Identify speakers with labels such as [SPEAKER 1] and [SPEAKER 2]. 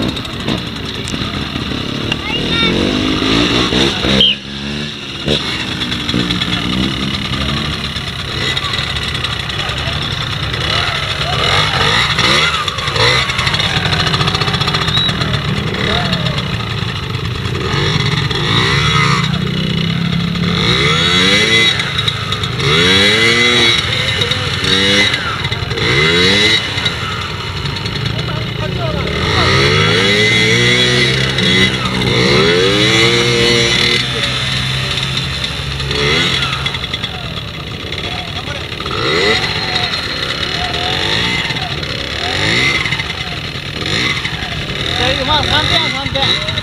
[SPEAKER 1] Thank you.
[SPEAKER 2] 方便方便